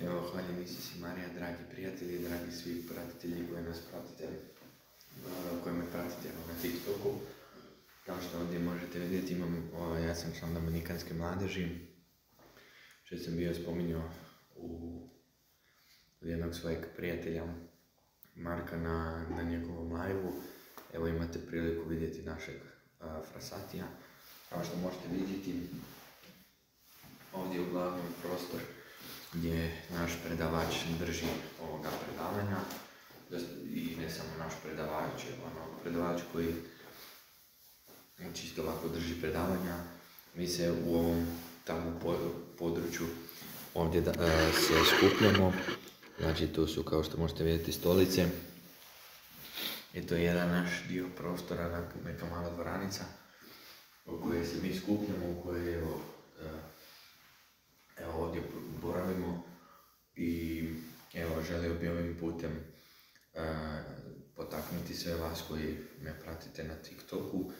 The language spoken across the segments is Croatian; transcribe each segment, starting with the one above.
Evo, hvaljen Isus i Marija, dragi prijatelji, dragi svi pratitelji koji nas pratite, koji me pratite na TikToku. Kao što ovdje možete vidjeti, imam, o, ja sam član Dominikanske mladeži, što sam bio spominjao u jednog svojeg prijatelja Marka na, na njegovom live Evo imate priliku vidjeti našeg uh, frasatija. Kao što možete vidjeti, ovdje je uglavnom prostor gdje naš predavač drži ovoga predavanja i ne samo naš predavač, ono, predavač koji čisto ovako drži predavanja. Mi se u ovom tamo području ovdje da, e, se skupljamo, znači tu su kao što možete vidjeti stolice. I to je jedan naš dio prostora, neka mala dvoranica u kojoj se mi skupljamo, u kojoj evo, e, evo ovdje boravimo i evo želio bi ovim putem uh, potaknuti sve vas koji me pratite na TikToku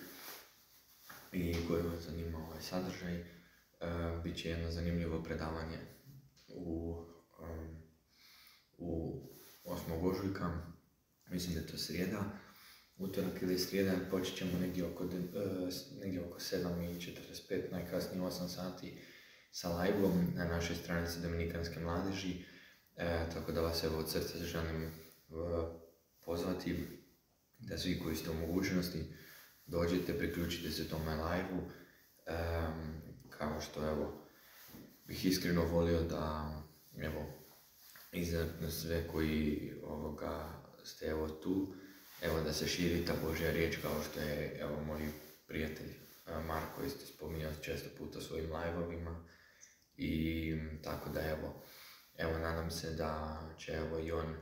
i koji vas zanima ovaj sadržaj. Uh, bit će jedno zanimljivo predavanje u, um, u 8. ožujka, mislim da je to srijeda, utorak ili srijeda, počet ćemo negdje oko, uh, negdje oko 7.45, najkasnije 8 sati sa live na našoj stranici Dominikanske mladeži, e, tako da vas evo od srca želim e, pozvati da svi koji ste u mogućnosti dođete, priključite se tome live e, kao što evo bih iskreno volio da evo i za sve koji ovoga ste evo tu, evo da se širi ta Božja riječ kao što je evo moj prijatelj e, Marko isto spominjao često puta svojim live-ovima i tako da evo, evo nadam se da će evo i on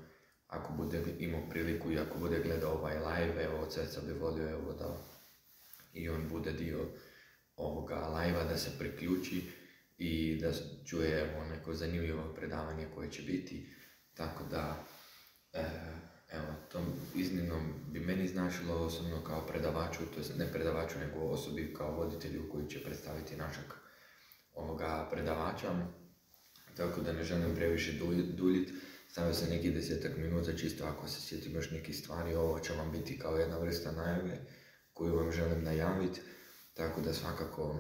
ako bude imao priliku i ako bude gledao ovaj live, evo od srca bi volio evo da i on bude dio ovoga live da se priključi i da čuje evo neko zanimljivo predavanje koje će biti, tako da e, evo, to iznimno bi meni značilo osobno kao predavaču, to je ne predavaču nego osobi kao voditelju koji će predstaviti našeg ovoga predavača, tako da ne želim previše duljiti. Stavio se neki desetak minuta, čisto ako se sjetim još nekih stvari, ovo će vam biti kao jedna vrsta najave koju vam želim najaviti, tako da svakako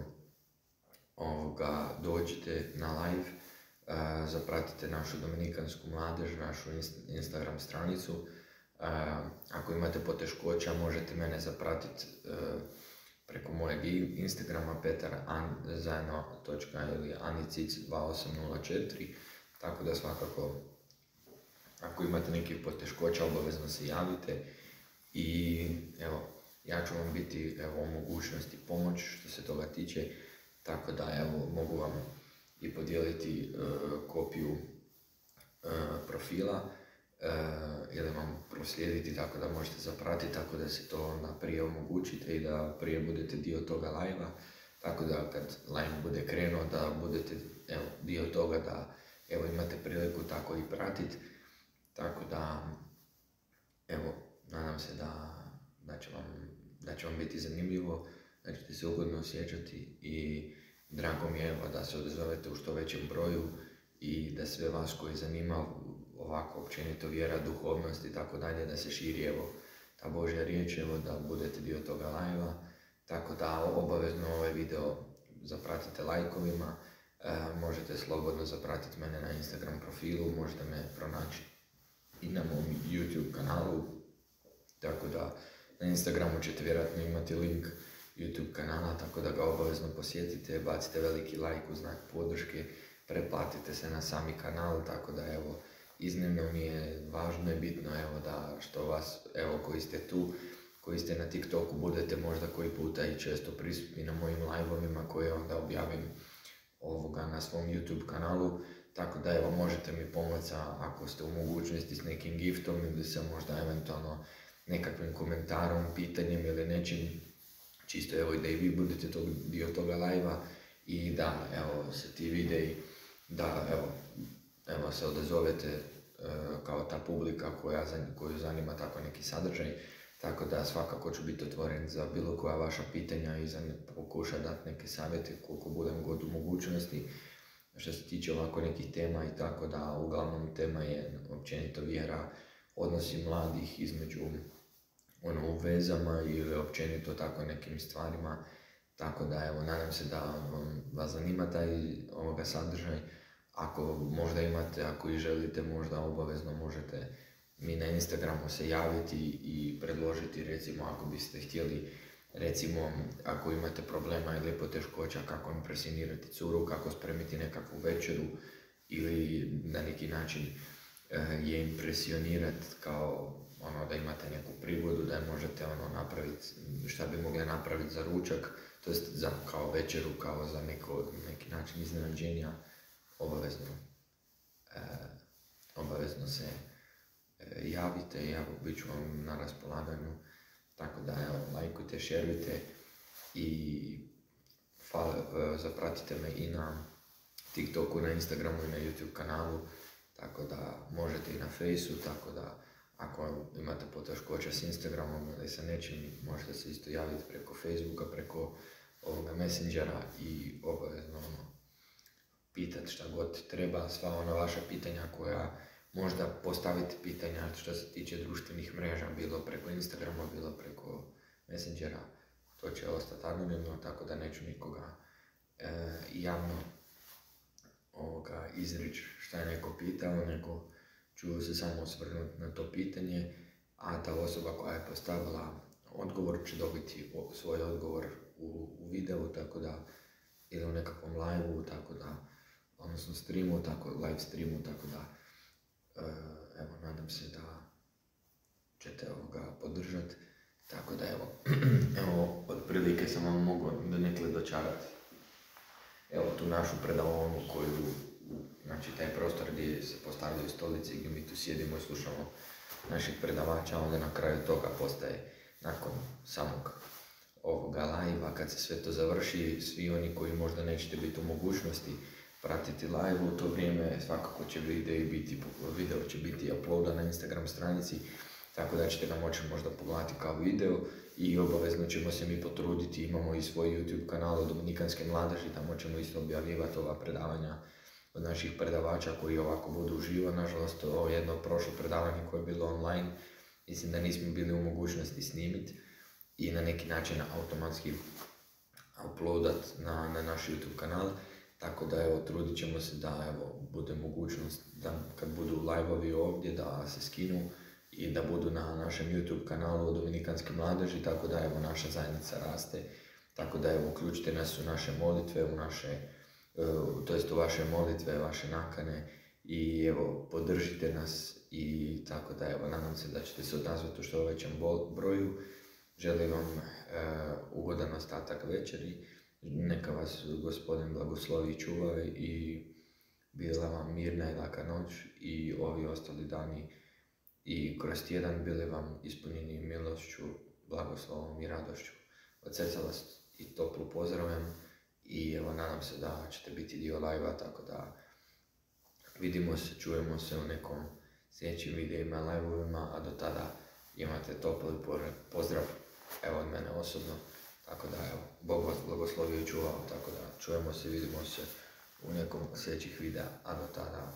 ovoga, dođite na live, uh, zapratite našu dominikansku mladež, našu Instagram stranicu. Uh, ako imate poteškoća, možete mene zapratiti uh, preko mojeg Instagrama Petar an, zajedno točka ili anicic 2804 tako da svakako ako imate nekih poteškoća obavezno se javite i evo ja ću vam biti evo, u mogućnosti pomoć što se toga tiče tako da evo mogu vam i podijeliti uh, kopiju uh, profila ili vam proslijediti tako da možete zapratiti, tako da se to onda prije omogućite i da prije budete dio toga live tako da kad live bude krenuo da budete evo, dio toga da evo imate priliku tako i pratiti, tako da evo, nadam se da, da, će vam, da će vam biti zanimljivo, da ćete se ugodno osjećati i drago mi je evo, da se odazovete u što većem broju i da sve vas koji zanima ovako općenito vjera, duhovnost i tako dalje, da se širi evo ta Božja riječ, evo da budete dio toga live Tako da obavezno ovaj video zapratite lajkovima, e, možete slobodno zapratiti mene na Instagram profilu, možete me pronaći i na mom YouTube kanalu, tako da na Instagramu ćete vjerojatno imati link YouTube kanala, tako da ga obavezno posjetite, bacite veliki like u znak podrške, preplatite se na sami kanal, tako da evo, iznimno mi je važno i bitno evo da što vas, evo koji ste tu, koji ste na TikToku, budete možda koji puta i često prisutni na mojim live-ovima koje onda objavim ovoga na svom YouTube kanalu, tako da evo možete mi pomoći ako ste u mogućnosti s nekim giftom ili sa možda eventualno nekakvim komentarom, pitanjem ili nečim, čisto evo da i vi budete tog, dio toga live i da evo se ti videi, da evo, evo se odazovete kao ta publika koja, koju zanima tako neki sadržaj. Tako da svakako ću biti otvoren za bilo koja vaša pitanja i za pokuša dati neke savjete koliko budem god u mogućnosti. što se tiče ovako nekih tema i tako da uglavnom tema je općenito vjera, odnosi mladih između ono, u vezama ili općenito tako nekim stvarima. Tako da evo, nadam se da ono, vas zanima taj ovoga sadržaj. Ako možda imate, ako i želite, možda obavezno možete mi na Instagramu se javiti i predložiti recimo ako biste htjeli recimo ako imate problema ili poteškoća kako impresionirati curu, kako spremiti nekakvu večeru ili na neki način eh, je impresionirati kao ono da imate neku prigodu da možete ono napraviti šta bi mogli napraviti za ručak, to jest za kao večeru, kao za neko, neki način iznenađenja, obavezno, eh, obavezno se E, javite, evo, bit ću vam na raspolaganju. Tako da, evo, lajkujte, šerujte i e, zapratite me i na TikToku, na Instagramu i na YouTube kanalu. Tako da možete i na Faceu, tako da ako imate poteškoća s Instagramom ili sa nečim, možete se isto javiti preko Facebooka, preko ovoga Messengera i obavezno ono, pitati šta god treba, sva ona vaša pitanja koja možda postaviti pitanja što se tiče društvenih mreža, bilo preko Instagrama, bilo preko Messengera. To će ostati anonimno, tako da neću nikoga e, javno ovoga, izreći šta je neko pitao, nego ću se samo osvrnuti na to pitanje, a ta osoba koja je postavila odgovor će dobiti svoj odgovor u, u videu, tako da, ili u nekakvom live tako da, odnosno streamu, tako, live streamu, tako da, E, evo, nadam se da ćete ovoga podržati. Tako da evo, evo, otprilike sam vam mogao donekle dočarati. Evo tu našu predavonu koju, znači taj prostor gdje se postavljaju stolice gdje mi tu sjedimo i slušamo naših predavača, onda na kraju toga postaje nakon samog ovoga live kad se sve to završi, svi oni koji možda nećete biti u mogućnosti pratiti live u to vrijeme, svakako će video biti, video će biti uploadan na Instagram stranici, tako da ćete ga moći možda pogledati kao video i obavezno ćemo se mi potruditi, imamo i svoj YouTube kanal od Dominikanske mladeži, tamo ćemo isto objavljivati ova predavanja od naših predavača koji ovako budu uživo, nažalost ovo jedno prošlo predavanje koje je bilo online, mislim da nismo bili u mogućnosti snimiti i na neki način automatski uploadat na, na naš YouTube kanal. Tako da evo, trudit ćemo se da evo, bude mogućnost da kad budu live ovdje da se skinu i da budu na našem YouTube kanalu Dominikanske mladeži, tako da evo naša zajednica raste. Tako da evo, uključite nas u naše molitve, u naše, e, to jest u vaše molitve, vaše nakane i evo, podržite nas i tako da evo, nadam se da ćete se odnazvati u što većem broju. Želim vam e, ugodan ostatak večeri neka vas gospodin blagoslovi i čuva i bila vam mirna i laka noć i ovi ostali dani i kroz tjedan bili vam ispunjeni milošću, blagoslovom i radošću. Od srca vas i toplu pozdravljam i evo nadam se da ćete biti dio live tako da vidimo se, čujemo se u nekom sljedećim videima, live-ovima, a do tada imate topli pozdrav evo od mene osobno. Tako da, evo, Bog vas blagoslovio i čuvao, tako da čujemo se, vidimo se u nekom sljedećih videa, a do tada